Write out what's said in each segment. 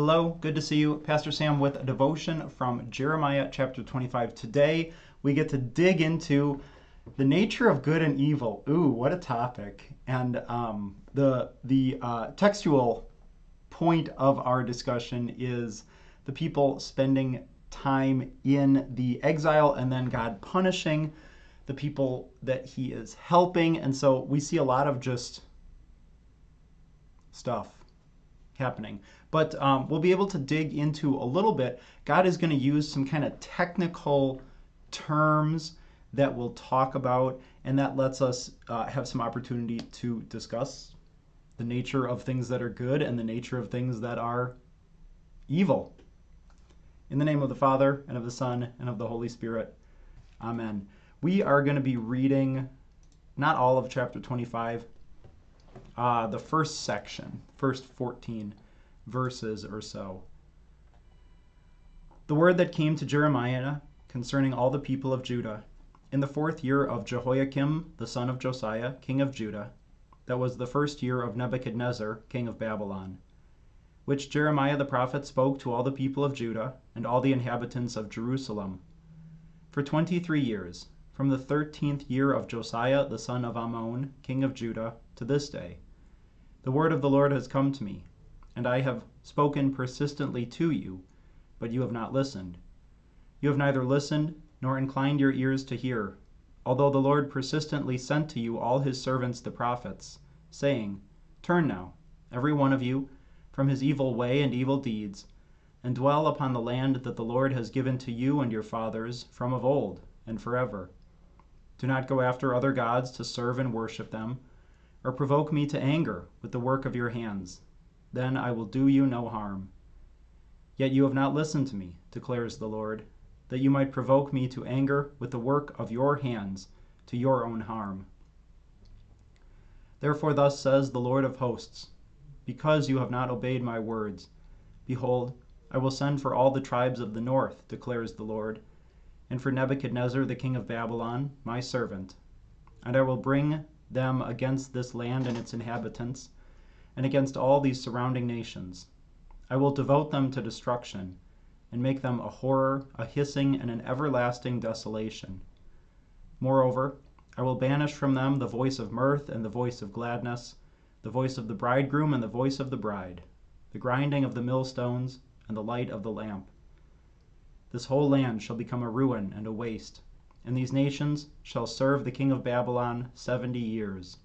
Hello, good to see you. Pastor Sam with a devotion from Jeremiah chapter 25. Today we get to dig into the nature of good and evil. Ooh, what a topic! And um, the the uh, textual point of our discussion is the people spending time in the exile and then God punishing the people that He is helping. And so we see a lot of just stuff happening. But um, we'll be able to dig into a little bit. God is going to use some kind of technical terms that we'll talk about, and that lets us uh, have some opportunity to discuss the nature of things that are good and the nature of things that are evil. In the name of the Father, and of the Son, and of the Holy Spirit. Amen. We are going to be reading not all of chapter 25, uh, the first section, first 14 verses or so. The word that came to Jeremiah concerning all the people of Judah in the fourth year of Jehoiakim the son of Josiah, king of Judah, that was the first year of Nebuchadnezzar, king of Babylon, which Jeremiah the prophet spoke to all the people of Judah and all the inhabitants of Jerusalem. For twenty three years, from the thirteenth year of Josiah the son of Amon, king of Judah, to this day, the word of the Lord has come to me, and I have spoken persistently to you, but you have not listened. You have neither listened nor inclined your ears to hear, although the Lord persistently sent to you all his servants the prophets, saying, Turn now, every one of you, from his evil way and evil deeds, and dwell upon the land that the Lord has given to you and your fathers from of old and forever. Do not go after other gods to serve and worship them or provoke me to anger with the work of your hands. Then I will do you no harm. Yet you have not listened to me, declares the Lord, that you might provoke me to anger with the work of your hands to your own harm. Therefore, thus says the Lord of hosts Because you have not obeyed my words, behold, I will send for all the tribes of the north, declares the Lord, and for Nebuchadnezzar the king of Babylon, my servant. And I will bring them against this land and its inhabitants, and against all these surrounding nations. I will devote them to destruction, and make them a horror, a hissing, and an everlasting desolation. Moreover, I will banish from them the voice of mirth and the voice of gladness, the voice of the bridegroom and the voice of the bride, the grinding of the millstones and the light of the lamp. This whole land shall become a ruin and a waste and these nations shall serve the king of Babylon seventy years.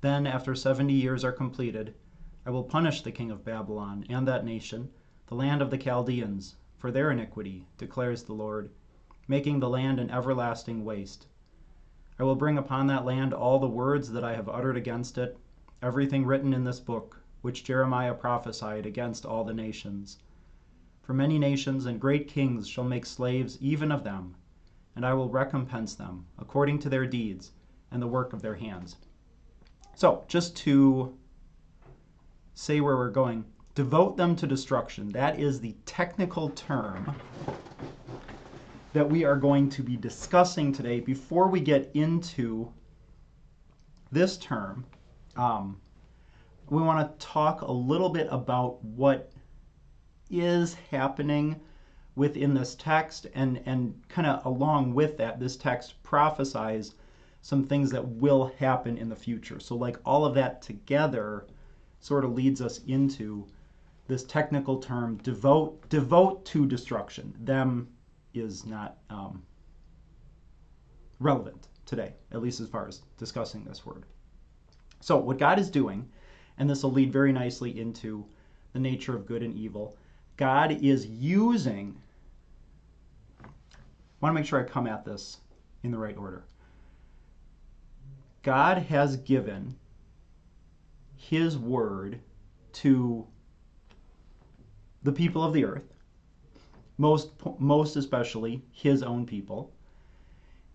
Then, after seventy years are completed, I will punish the king of Babylon and that nation, the land of the Chaldeans, for their iniquity, declares the Lord, making the land an everlasting waste. I will bring upon that land all the words that I have uttered against it, everything written in this book, which Jeremiah prophesied against all the nations. For many nations and great kings shall make slaves even of them, and I will recompense them according to their deeds and the work of their hands. So, just to say where we're going, devote them to destruction. That is the technical term that we are going to be discussing today. Before we get into this term, um, we want to talk a little bit about what is happening within this text and and kind of along with that this text prophesies some things that will happen in the future. So like all of that together sort of leads us into this technical term devote devote to destruction. Them is not um, relevant today at least as far as discussing this word. So what god is doing and this will lead very nicely into the nature of good and evil God is using, I want to make sure I come at this in the right order. God has given his word to the people of the earth, most, most especially his own people,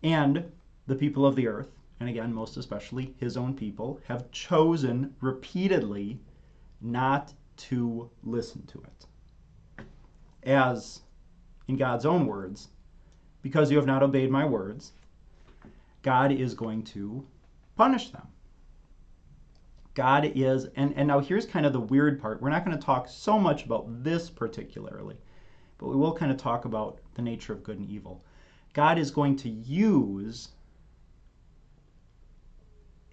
and the people of the earth, and again, most especially his own people, have chosen repeatedly not to listen to it. As in God's own words, because you have not obeyed my words, God is going to punish them. God is, and, and now here's kind of the weird part. We're not going to talk so much about this particularly, but we will kind of talk about the nature of good and evil. God is going to use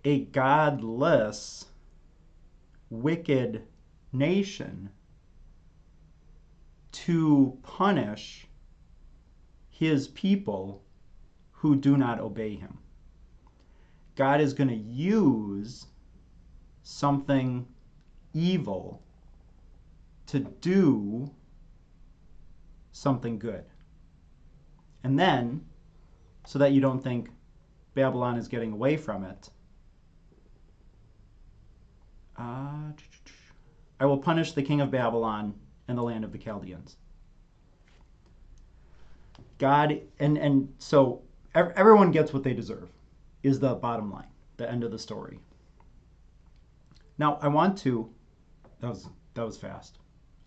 a godless, wicked nation to punish his people who do not obey him. God is going to use something evil to do something good. And then, so that you don't think Babylon is getting away from it, uh, I will punish the king of Babylon and the land of the Chaldeans. God, and, and so everyone gets what they deserve, is the bottom line, the end of the story. Now, I want to, that was, that was fast.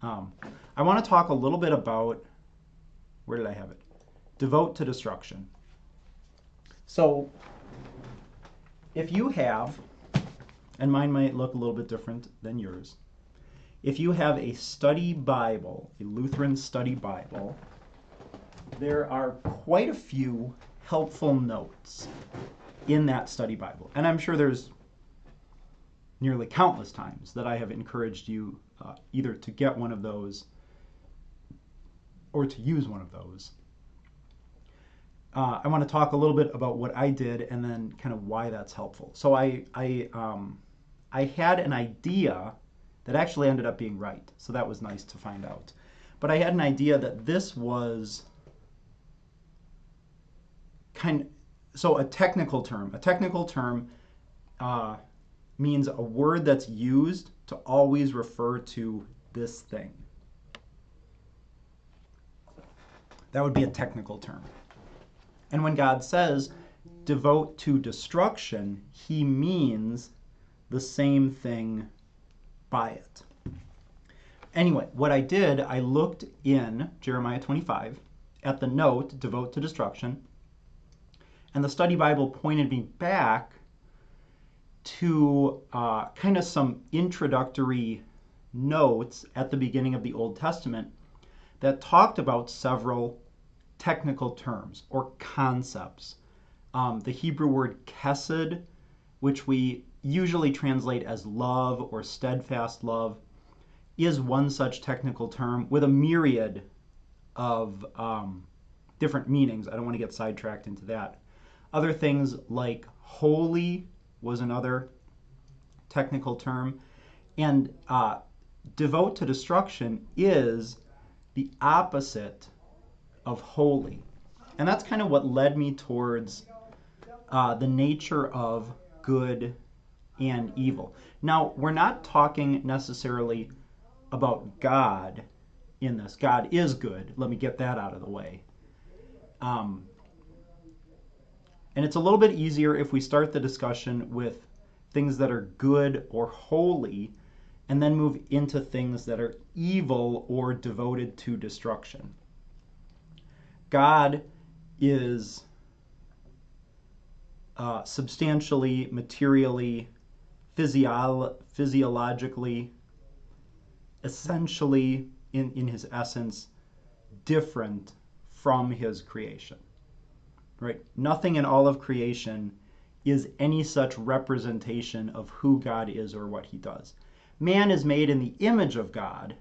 Um, I want to talk a little bit about, where did I have it? Devote to destruction. So, if you have, and mine might look a little bit different than yours, if you have a study Bible, a Lutheran study Bible, there are quite a few helpful notes in that study Bible. And I'm sure there's nearly countless times that I have encouraged you uh, either to get one of those or to use one of those. Uh, I want to talk a little bit about what I did and then kind of why that's helpful. So I I um, I had an idea that actually ended up being right, so that was nice to find out. But I had an idea that this was kind so a technical term. A technical term uh, means a word that's used to always refer to this thing. That would be a technical term. And when God says devote to destruction, he means the same thing by it. Anyway, what I did, I looked in Jeremiah 25 at the note, devote to destruction, and the study Bible pointed me back to uh, kind of some introductory notes at the beginning of the Old Testament that talked about several technical terms or concepts. Um, the Hebrew word kesed, which we usually translate as love or steadfast love, is one such technical term with a myriad of um, different meanings. I don't want to get sidetracked into that. Other things like holy was another technical term. And uh, devote to destruction is the opposite of holy. And that's kind of what led me towards uh, the nature of good and evil. Now, we're not talking necessarily about God in this. God is good. Let me get that out of the way. Um, and it's a little bit easier if we start the discussion with things that are good or holy and then move into things that are evil or devoted to destruction. God is uh, substantially, materially, physio- physiologically, essentially, in, in his essence, different from his creation right? Nothing in all of creation is any such representation of who God is or what he does. Man is made in the image of God,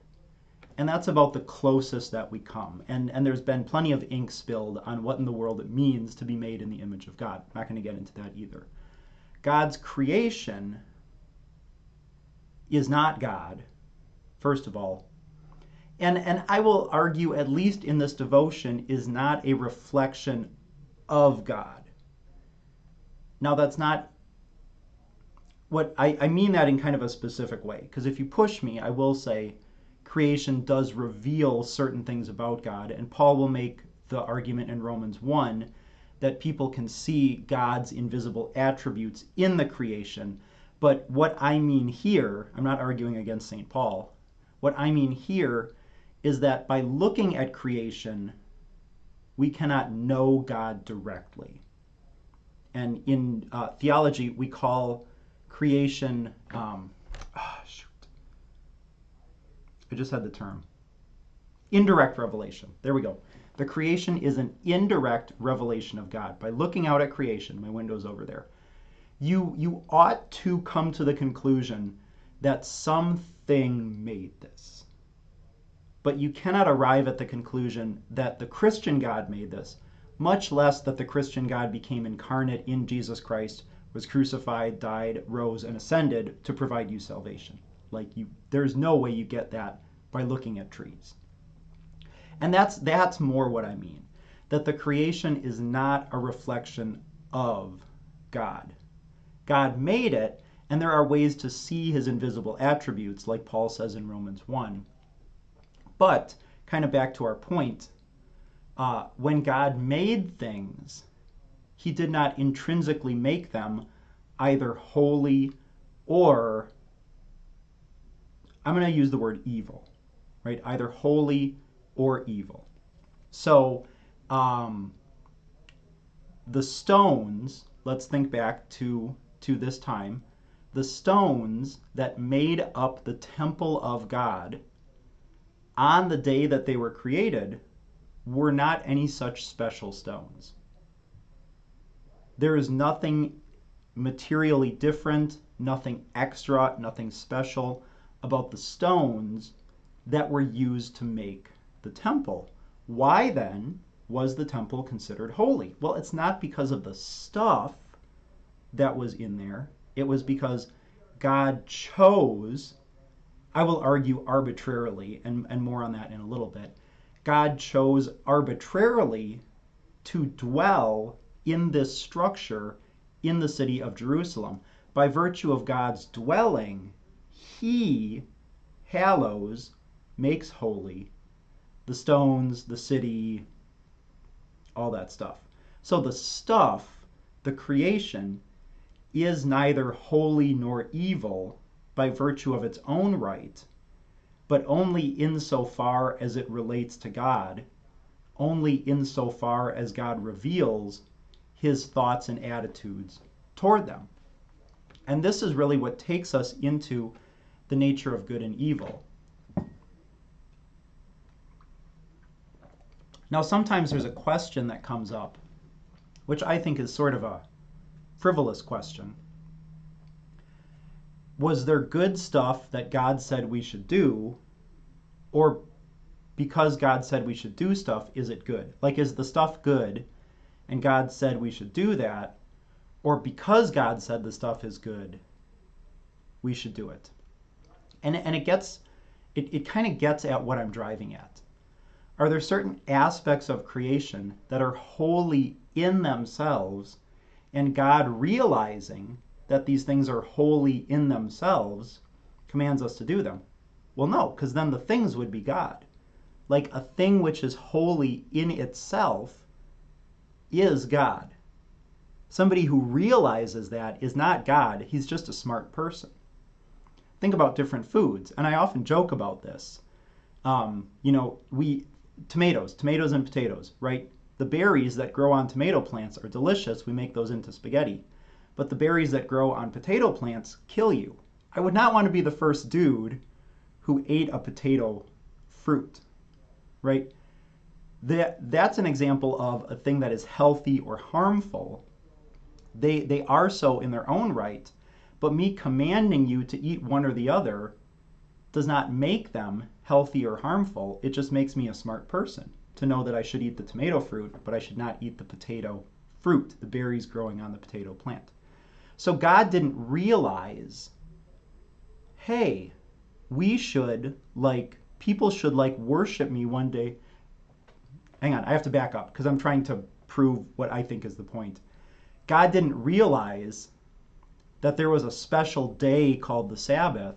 and that's about the closest that we come. And, and there's been plenty of ink spilled on what in the world it means to be made in the image of God. I'm not going to get into that either. God's creation is not God, first of all. And, and I will argue, at least in this devotion, is not a reflection of God. Now, that's not what I, I mean that in kind of a specific way, because if you push me, I will say creation does reveal certain things about God, and Paul will make the argument in Romans 1 that people can see God's invisible attributes in the creation. But what I mean here, I'm not arguing against St. Paul. What I mean here is that by looking at creation, we cannot know God directly. And in uh, theology, we call creation. Um, oh, shoot. I just had the term. Indirect revelation. There we go. The creation is an indirect revelation of God. By looking out at creation, my window's over there, you, you ought to come to the conclusion that something made this. But you cannot arrive at the conclusion that the Christian God made this, much less that the Christian God became incarnate in Jesus Christ, was crucified, died, rose, and ascended to provide you salvation. Like you, there's no way you get that by looking at trees. And that's that's more what I mean. That the creation is not a reflection of God. God made it, and there are ways to see his invisible attributes, like Paul says in Romans 1. But, kind of back to our point, uh, when God made things, he did not intrinsically make them either holy or, I'm going to use the word evil, right? Either holy or evil. So, um, the stones, let's think back to, to this time, the stones that made up the temple of God on the day that they were created were not any such special stones. There is nothing materially different, nothing extra, nothing special about the stones that were used to make the temple. Why then was the temple considered holy? Well, it's not because of the stuff that was in there, it was because God chose, I will argue arbitrarily, and, and more on that in a little bit. God chose arbitrarily to dwell in this structure in the city of Jerusalem. By virtue of God's dwelling, He hallows, makes holy the stones, the city, all that stuff. So the stuff, the creation, is neither holy nor evil by virtue of its own right, but only insofar as it relates to God, only insofar as God reveals his thoughts and attitudes toward them. And this is really what takes us into the nature of good and evil. Now, sometimes there's a question that comes up, which I think is sort of a frivolous question. Was there good stuff that God said we should do, or because God said we should do stuff, is it good? Like, is the stuff good and God said we should do that, or because God said the stuff is good, we should do it? And, and it gets, it, it kind of gets at what I'm driving at. Are there certain aspects of creation that are holy in themselves, and God realizing that these things are holy in themselves commands us to do them? Well, no, because then the things would be God. Like a thing which is holy in itself is God. Somebody who realizes that is not God, he's just a smart person. Think about different foods, and I often joke about this. Um, you know, we tomatoes, tomatoes and potatoes, right? The berries that grow on tomato plants are delicious. We make those into spaghetti. But the berries that grow on potato plants kill you. I would not want to be the first dude who ate a potato fruit, right? That, that's an example of a thing that is healthy or harmful. They, they are so in their own right, but me commanding you to eat one or the other does not make them healthy or harmful. It just makes me a smart person to know that I should eat the tomato fruit, but I should not eat the potato fruit, the berries growing on the potato plant. So God didn't realize, hey, we should like people should like worship me one day. Hang on, I have to back up because I'm trying to prove what I think is the point. God didn't realize that there was a special day called the Sabbath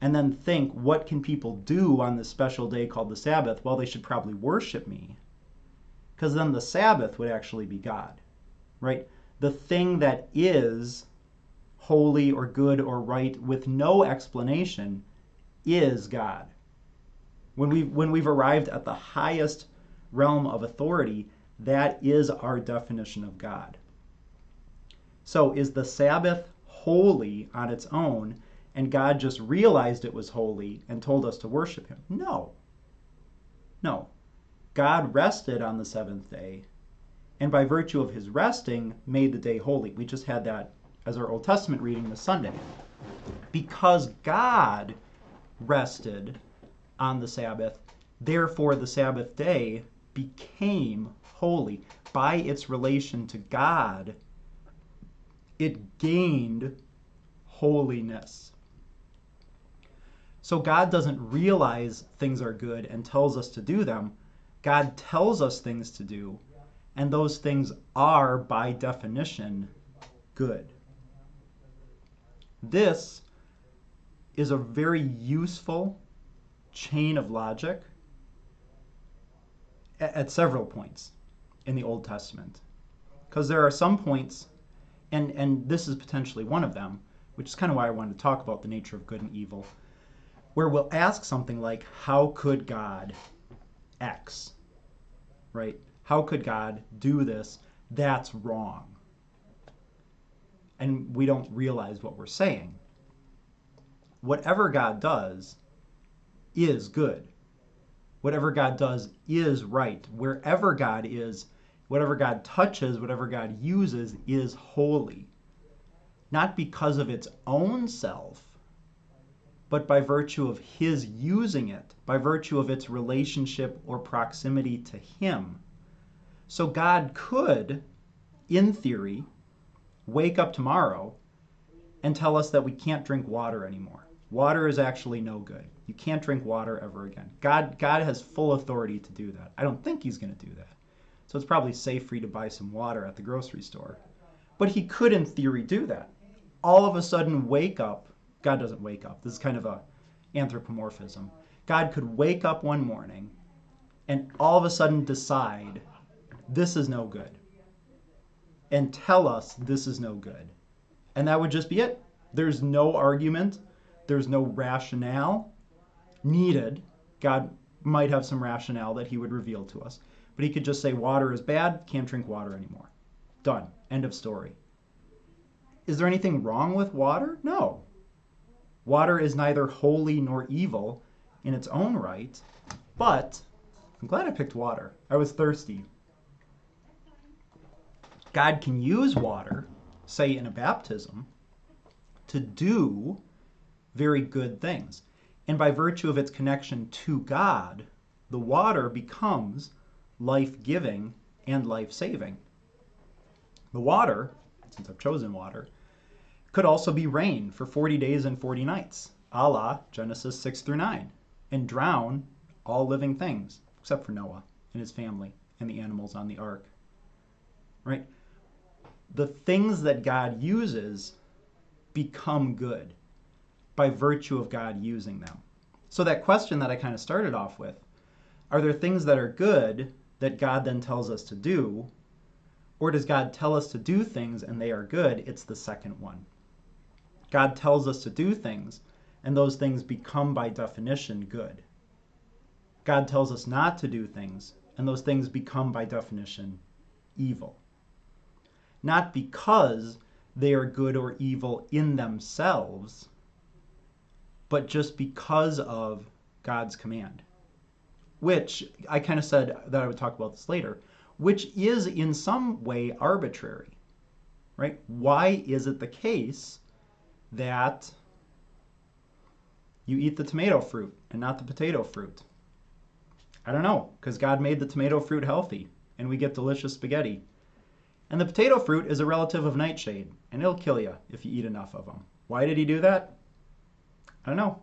and then think, what can people do on this special day called the Sabbath? Well, they should probably worship me. Because then the Sabbath would actually be God, right? The thing that is holy or good or right with no explanation is God. When we've, when we've arrived at the highest realm of authority, that is our definition of God. So, is the Sabbath holy on its own and God just realized it was holy and told us to worship him. No. No. God rested on the seventh day, and by virtue of his resting, made the day holy. We just had that as our Old Testament reading this Sunday. Because God rested on the Sabbath, therefore the Sabbath day became holy. By its relation to God, it gained holiness. So God doesn't realize things are good and tells us to do them. God tells us things to do, and those things are, by definition, good. This is a very useful chain of logic at, several points in the Old Testament. Because there are some points, and, and this is potentially one of them, which is kind of why I wanted to talk about the nature of good and evil, where we'll ask something like, How could God X? Right? How could God do this? That's wrong. And we don't realize what we're saying. Whatever God does is good. Whatever God does is right. Wherever God is, whatever God touches, whatever God uses is holy. Not because of its own self, but by virtue of His using it, by virtue of its relationship or proximity to Him. So God could, in theory, wake up tomorrow and tell us that we can't drink water anymore. Water is actually no good. You can't drink water ever again. God, God has full authority to do that. I don't think He's going to do that. So it's probably safe for you to buy some water at the grocery store. But He could, in theory, do that. All of a sudden, wake up. God doesn't wake up. This is kind of a anthropomorphism. God could wake up one morning and all of a sudden decide this is no good and tell us this is no good. And that would just be it. There's no argument, there's no rationale needed. God might have some rationale that he would reveal to us, but he could just say water is bad, can't drink water anymore. Done. End of story. Is there anything wrong with water? No. Water is neither holy nor evil in its own right, but I'm glad I picked water. I was thirsty. God can use water, say in a baptism, to do very good things. And by virtue of its connection to God, the water becomes life giving and life saving. The water, since I've chosen water, could also be rain for 40 days and 40 nights, a la Genesis 6 through 9, and drown all living things, except for Noah and his family and the animals on the ark. Right? The things that God uses become good by virtue of God using them. So, that question that I kind of started off with are there things that are good that God then tells us to do? Or does God tell us to do things and they are good? It's the second one. God tells us to do things, and those things become by definition good. God tells us not to do things, and those things become by definition evil not because they are good or evil in themselves, but just because of God's command. Which I kind of said that I would talk about this later, which is in some way arbitrary. Right? Why is it the case that you eat the tomato fruit and not the potato fruit? I don't know, because God made the tomato fruit healthy and we get delicious spaghetti. And the potato fruit is a relative of nightshade, and it'll kill you if you eat enough of them. Why did he do that? I don't know.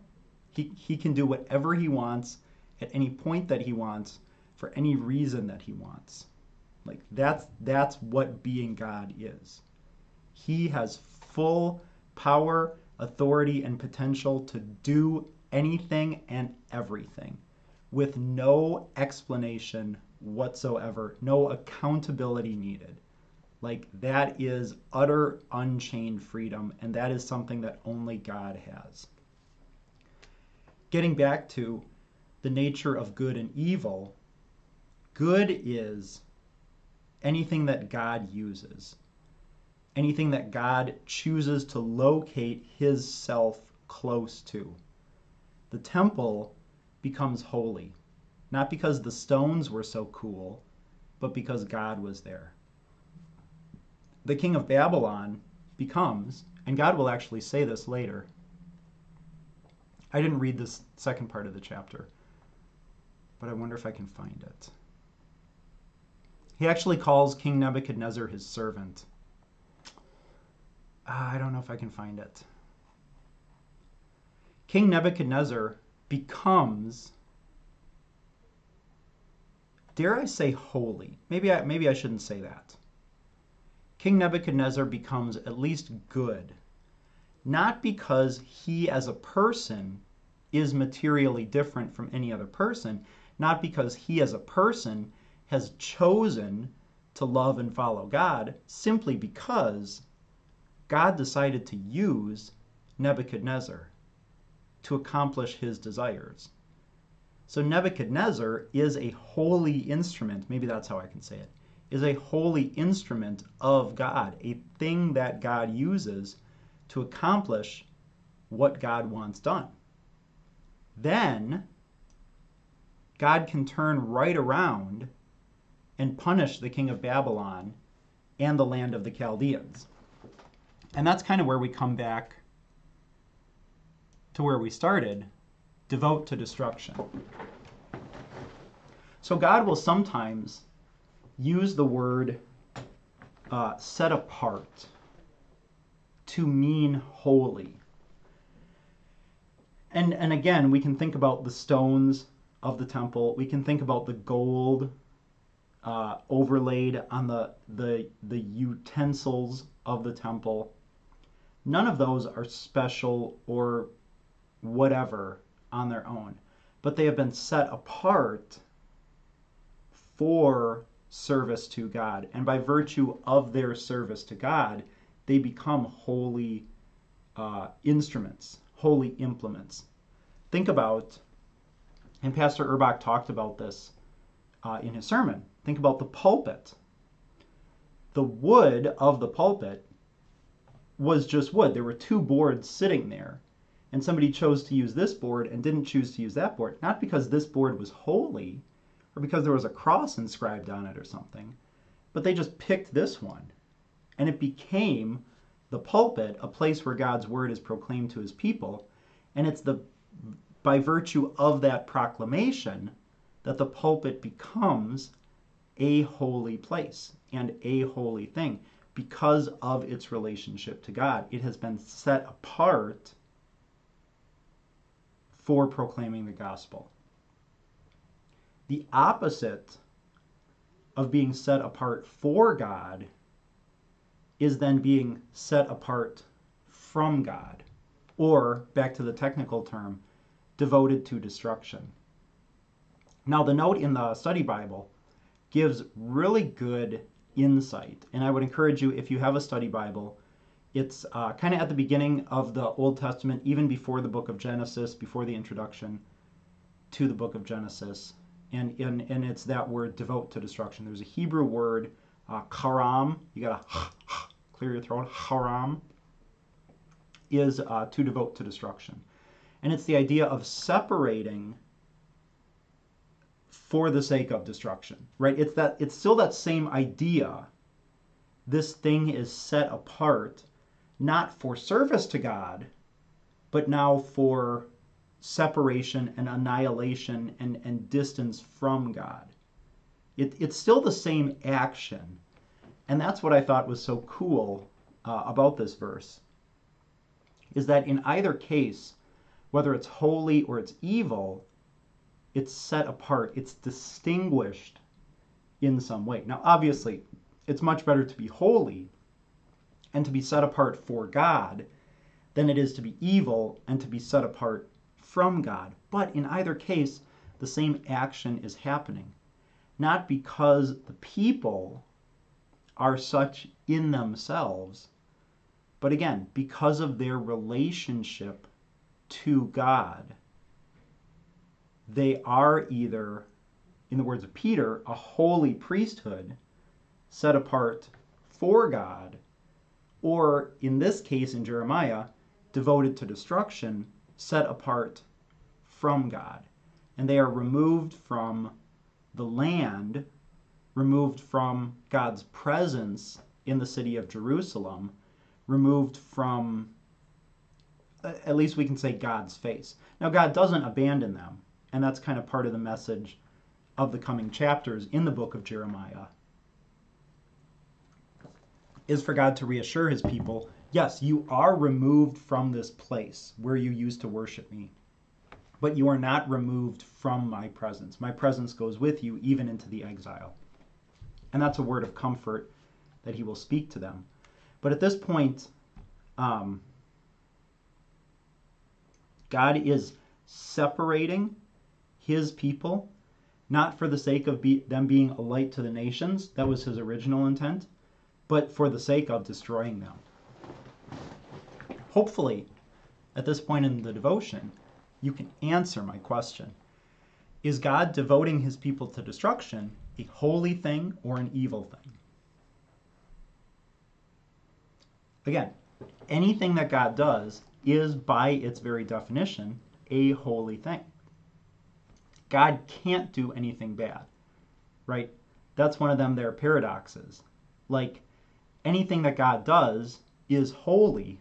He, he can do whatever he wants at any point that he wants for any reason that he wants. Like that's that's what being God is. He has full power, authority and potential to do anything and everything with no explanation whatsoever, no accountability needed. Like that is utter unchained freedom, and that is something that only God has. Getting back to the nature of good and evil, good is anything that God uses. anything that God chooses to locate his self close to. The temple becomes holy, not because the stones were so cool, but because God was there. The king of Babylon becomes, and God will actually say this later. I didn't read this second part of the chapter, but I wonder if I can find it. He actually calls King Nebuchadnezzar his servant. Uh, I don't know if I can find it. King Nebuchadnezzar becomes dare I say holy? Maybe I, maybe I shouldn't say that. King Nebuchadnezzar becomes at least good, not because he as a person is materially different from any other person, not because he as a person has chosen to love and follow God, simply because God decided to use Nebuchadnezzar to accomplish his desires. So Nebuchadnezzar is a holy instrument, maybe that's how I can say it, is a holy instrument of God, a thing that God uses to accomplish what God wants done. Then God can turn right around and punish the king of Babylon and the land of the Chaldeans. And that's kind of where we come back to where we started devote to destruction. So God will sometimes use the word uh, set apart to mean holy. And, and again, we can think about the stones of the temple. We can think about the gold uh, overlaid on the, the, the utensils of the temple. None of those are special or whatever on their own, but they have been set apart for service to God. And by virtue of their service to God, they become holy uh, instruments, holy implements. Think about, and Pastor Urbach talked about this uh, in his sermon. Think about the pulpit. The wood of the pulpit was just wood. There were two boards sitting there and somebody chose to use this board and didn't choose to use that board, not because this board was holy or because there was a cross inscribed on it or something, but they just picked this one. And it became the pulpit, a place where God's word is proclaimed to his people. And it's the by virtue of that proclamation that the pulpit becomes a holy place and a holy thing because of its relationship to God. It has been set apart for proclaiming the gospel. The opposite of being set apart for God is then being set apart from God, or, back to the technical term, devoted to destruction. Now, the note in the study Bible gives really good insight, and I would encourage you, if you have a study Bible, it's uh, kind of at the beginning of the Old Testament, even before the book of Genesis, before the introduction to the book of Genesis. And, and, and it's that word devote to destruction. There's a Hebrew word, uh, karam. You got to clear your throat. Haram is uh, to devote to destruction. And it's the idea of separating for the sake of destruction, right? It's that it's still that same idea. This thing is set apart not for service to God, but now for separation and annihilation and, and distance from God. It, it's still the same action. And that's what I thought was so cool uh, about this verse is that in either case, whether it's holy or it's evil, it's set apart, it's distinguished in some way. Now, obviously, it's much better to be holy and to be set apart for God than it is to be evil and to be set apart from God. But in either case, the same action is happening. Not because the people are such in themselves, but again, because of their relationship to God. They are either, in the words of Peter, a holy priesthood set apart for God or in this case in Jeremiah, devoted to destruction, set apart from God. And they are removed from the land, removed from God's presence in the city of Jerusalem, removed from, at least we can say, God's face. Now, God doesn't abandon them, and that's kind of part of the message of the coming chapters in the book of Jeremiah. Is for God to reassure his people yes, you are removed from this place where you used to worship me, but you are not removed from my presence. My presence goes with you even into the exile. And that's a word of comfort that he will speak to them. But at this point, um, God is separating his people, not for the sake of be, them being a light to the nations, that was his original intent, but for the sake of destroying them. Hopefully, at this point in the devotion, you can answer my question Is God devoting his people to destruction a holy thing or an evil thing? Again, anything that God does is, by its very definition, a holy thing. God can't do anything bad, right? That's one of them, their paradoxes. Like, anything that God does is holy.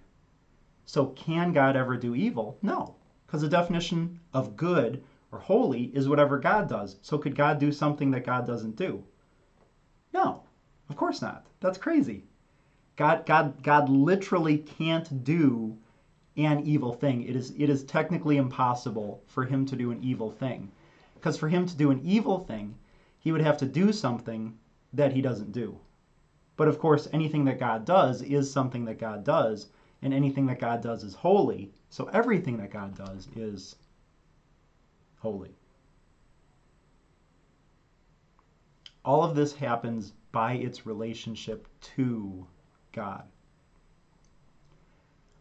So, can God ever do evil? No, because the definition of good or holy is whatever God does. So, could God do something that God doesn't do? No, of course not. That's crazy. God, God, God literally can't do an evil thing. It is, it is technically impossible for him to do an evil thing. Because for him to do an evil thing, he would have to do something that he doesn't do. But of course, anything that God does is something that God does, and anything that God does is holy. So everything that God does is holy. All of this happens by its relationship to God.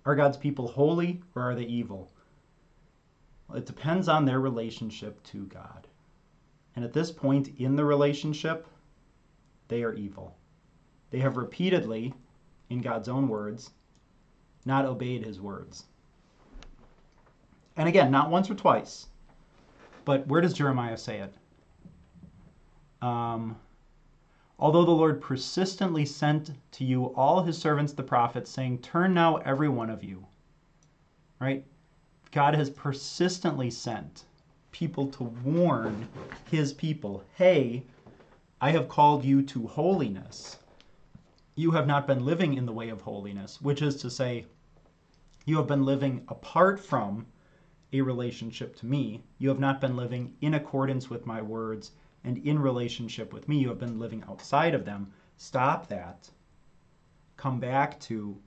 Are God's people holy or are they evil? Well, it depends on their relationship to God. And at this point in the relationship, they are evil. They have repeatedly, in God's own words, not obeyed his words. And again, not once or twice, but where does Jeremiah say it? Um, Although the Lord persistently sent to you all his servants the prophets, saying, Turn now every one of you. Right? God has persistently sent people to warn his people, Hey, I have called you to holiness. You have not been living in the way of holiness, which is to say, you have been living apart from a relationship to me. You have not been living in accordance with my words and in relationship with me, you have been living outside of them. Stop that. Come back to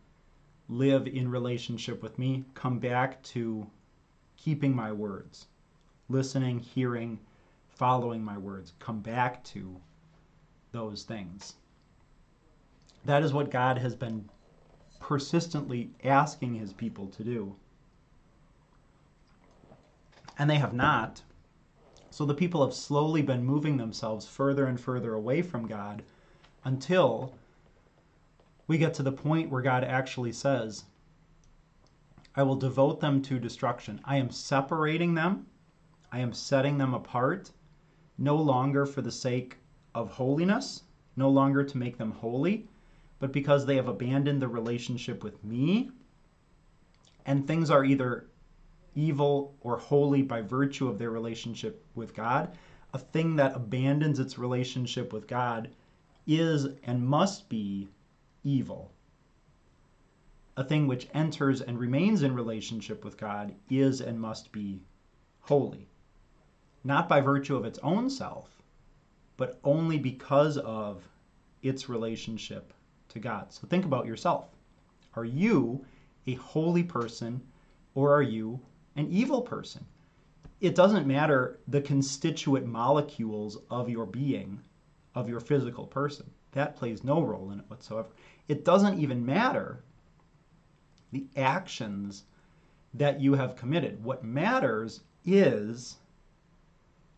live in relationship with me. Come back to keeping my words, listening, hearing, following my words. Come back to those things. That is what God has been persistently asking his people to do. And they have not. So the people have slowly been moving themselves further and further away from God until we get to the point where God actually says, I will devote them to destruction. I am separating them, I am setting them apart, no longer for the sake of holiness, no longer to make them holy, but because they have abandoned the relationship with me. And things are either evil or holy by virtue of their relationship with God. A thing that abandons its relationship with God is and must be evil. A thing which enters and remains in relationship with God is and must be holy. Not by virtue of its own self, but only because of its relationship to God. So think about yourself. Are you a holy person or are you an evil person. It doesn't matter the constituent molecules of your being, of your physical person. That plays no role in it whatsoever. It doesn't even matter the actions that you have committed. What matters is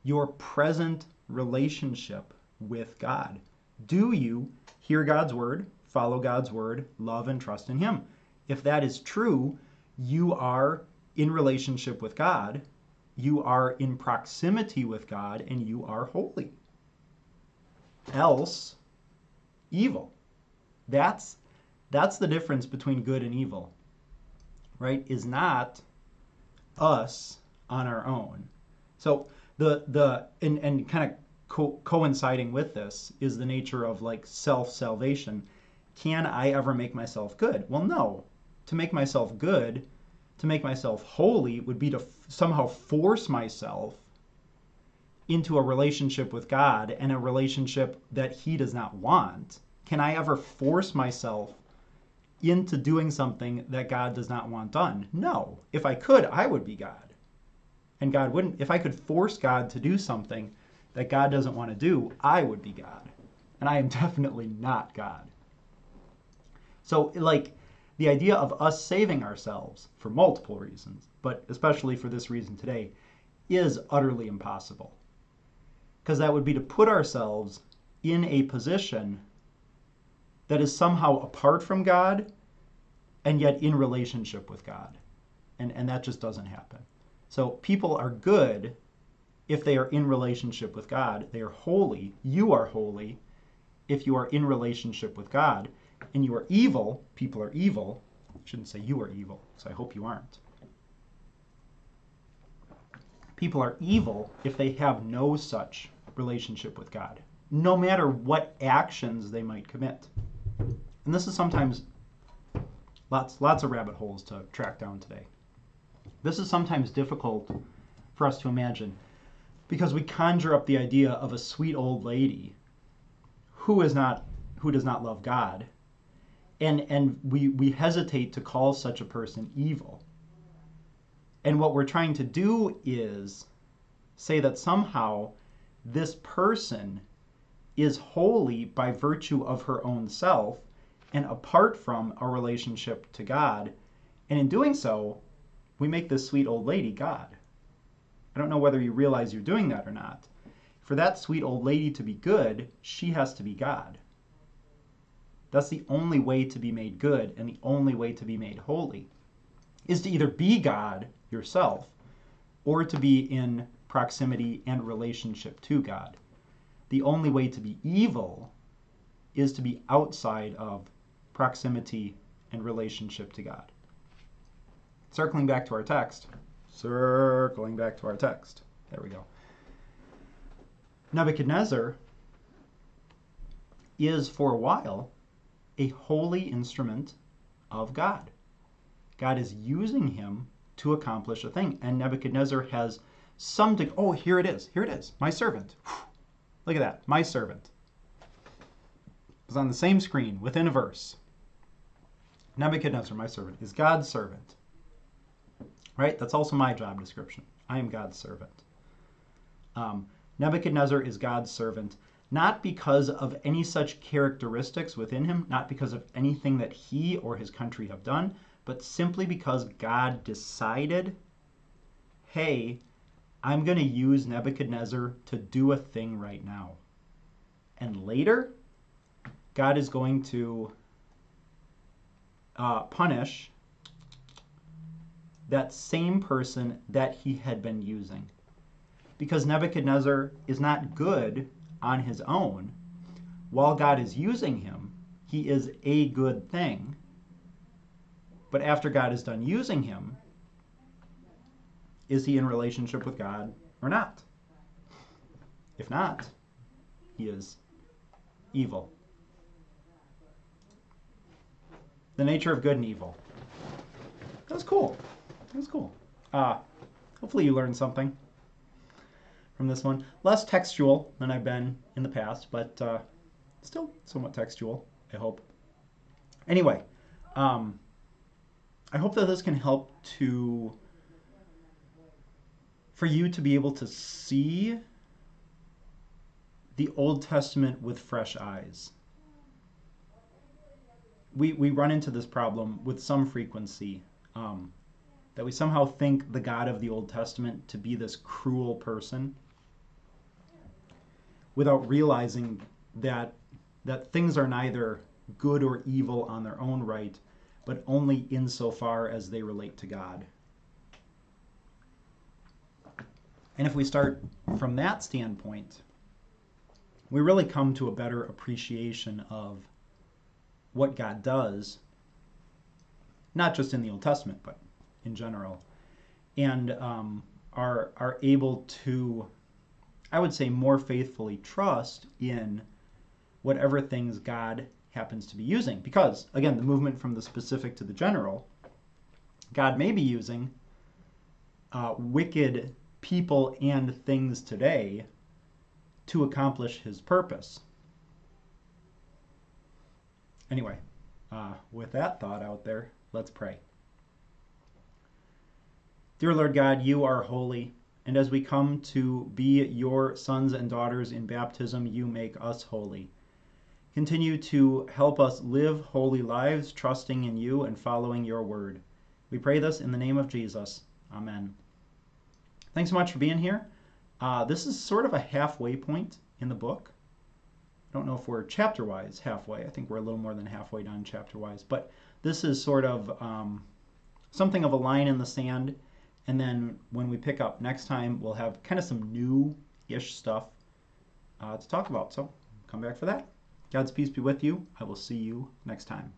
your present relationship with God. Do you hear God's word, follow God's word, love and trust in Him. If that is true, you are in relationship with God, you are in proximity with God, and you are holy. Else, evil. That's that's the difference between good and evil. Right? Is not us on our own. So the the and, and kind of co- coinciding with this is the nature of like self salvation. Can I ever make myself good? Well, no. To make myself good, to make myself holy would be to f- somehow force myself into a relationship with God and a relationship that He does not want. Can I ever force myself into doing something that God does not want done? No. If I could, I would be God. And God wouldn't. If I could force God to do something that God doesn't want to do, I would be God. And I am definitely not God. So, like, the idea of us saving ourselves for multiple reasons, but especially for this reason today, is utterly impossible. Because that would be to put ourselves in a position that is somehow apart from God and yet in relationship with God. And, and that just doesn't happen. So people are good if they are in relationship with God. They are holy. You are holy if you are in relationship with God. And you are evil. People are evil. I shouldn't say you are evil, so I hope you aren't. People are evil if they have no such relationship with God, no matter what actions they might commit. And this is sometimes lots lots of rabbit holes to track down today. This is sometimes difficult for us to imagine because we conjure up the idea of a sweet old lady who is not who does not love God. And and we we hesitate to call such a person evil. And what we're trying to do is say that somehow this person is holy by virtue of her own self and apart from a relationship to God. And in doing so, we make this sweet old lady God. I don't know whether you realize you're doing that or not. For that sweet old lady to be good, she has to be God. That's the only way to be made good and the only way to be made holy is to either be God yourself or to be in proximity and relationship to God. The only way to be evil is to be outside of proximity and relationship to God. Circling back to our text, circling back to our text. There we go. Nebuchadnezzar is for a while a holy instrument of God. God is using him to accomplish a thing. And Nebuchadnezzar has some, de- oh, here it is. Here it is. My servant. Look at that. My servant. It's on the same screen within a verse. Nebuchadnezzar, my servant, is God's servant. Right? That's also my job description. I am God's servant. Um, Nebuchadnezzar is God's servant, not because of any such characteristics within him, not because of anything that he or his country have done, but simply because God decided, hey, I'm going to use Nebuchadnezzar to do a thing right now. And later, God is going to uh, punish that same person that he had been using. Because Nebuchadnezzar is not good on his own. While God is using him, he is a good thing. But after God is done using him, is he in relationship with God or not? If not, he is evil. The nature of good and evil. That was cool. That was cool. Uh, hopefully you learned something from this one. Less textual than I've been in the past, but uh, still somewhat textual, I hope. Anyway, um, I hope that this can help to for you to be able to see the Old Testament with fresh eyes. We, we run into this problem with some frequency um, that we somehow think the God of the Old Testament to be this cruel person without realizing that that things are neither good or evil on their own right, but only insofar as they relate to God. And if we start from that standpoint, we really come to a better appreciation of what God does, not just in the Old Testament, but in general, and um, are are able to, I would say, more faithfully trust in whatever things God happens to be using. Because again, the movement from the specific to the general, God may be using uh, wicked people and things today to accomplish his purpose. Anyway, uh, with that thought out there, let's pray. Dear Lord God, you are holy, and as we come to be your sons and daughters in baptism, you make us holy. Continue to help us live holy lives, trusting in you and following your word. We pray this in the name of Jesus. Amen. Thanks so much for being here. Uh, this is sort of a halfway point in the book. I don't know if we're chapter wise halfway. I think we're a little more than halfway done chapter wise. But this is sort of um, something of a line in the sand. And then when we pick up next time, we'll have kind of some new ish stuff uh, to talk about. So come back for that. God's peace be with you. I will see you next time.